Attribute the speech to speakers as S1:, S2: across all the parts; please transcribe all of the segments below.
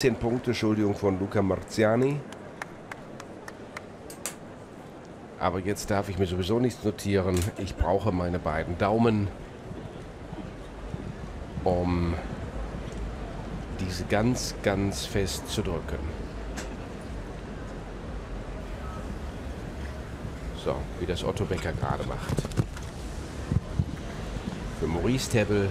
S1: 10 Punkte, Entschuldigung, von Luca Marziani. Aber jetzt darf ich mir sowieso nichts notieren. Ich brauche meine beiden Daumen, um diese ganz, ganz fest zu drücken. So, wie das Otto Becker gerade macht. Für Maurice Tebbel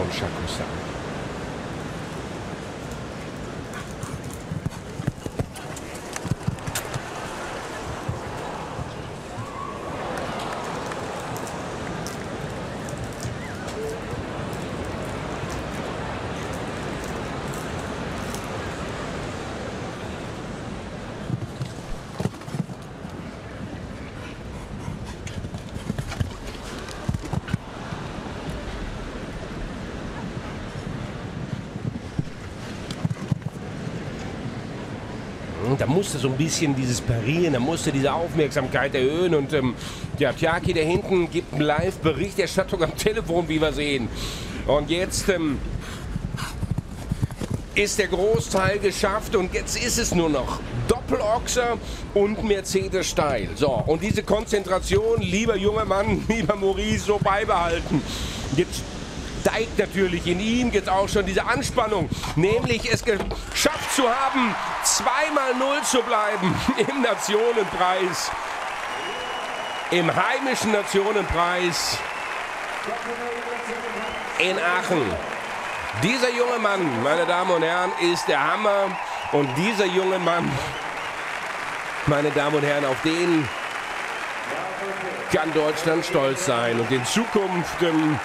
S1: Vamos já começar. Und. Da musste so ein bisschen dieses Parieren, da musste diese Aufmerksamkeit erhöhen. Und ähm, der Piaki da hinten gibt eine Live-Berichterstattung am Telefon, wie wir sehen. Und jetzt ähm, ist der Großteil geschafft und jetzt ist es nur noch Doppelochser und Mercedes Steil. So, und diese Konzentration, lieber junger Mann, lieber Maurice, so beibehalten. Jetzt steigt natürlich. In ihm jetzt auch schon diese Anspannung, nämlich es geschafft zu haben, zweimal Null zu bleiben im Nationenpreis, im heimischen Nationenpreis in Aachen. Dieser junge Mann, meine Damen und Herren, ist der Hammer. Und dieser junge Mann, meine Damen und Herren, auf den kann Deutschland stolz sein. Und in Zukunft ähm,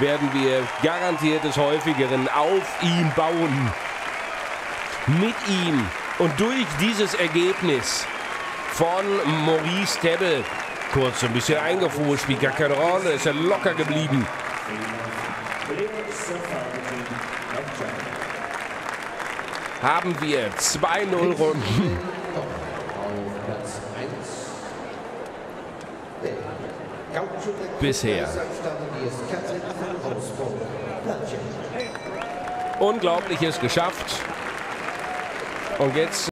S1: werden wir garantiert des Häufigeren auf ihm bauen. Mit ihm und durch dieses Ergebnis von Maurice Tebbel, kurz ein bisschen eingefroren, spielt gar keine Rolle, ist er locker geblieben. Haben wir 2-0 Runden. Bisher. Unglaubliches geschafft. Und jetzt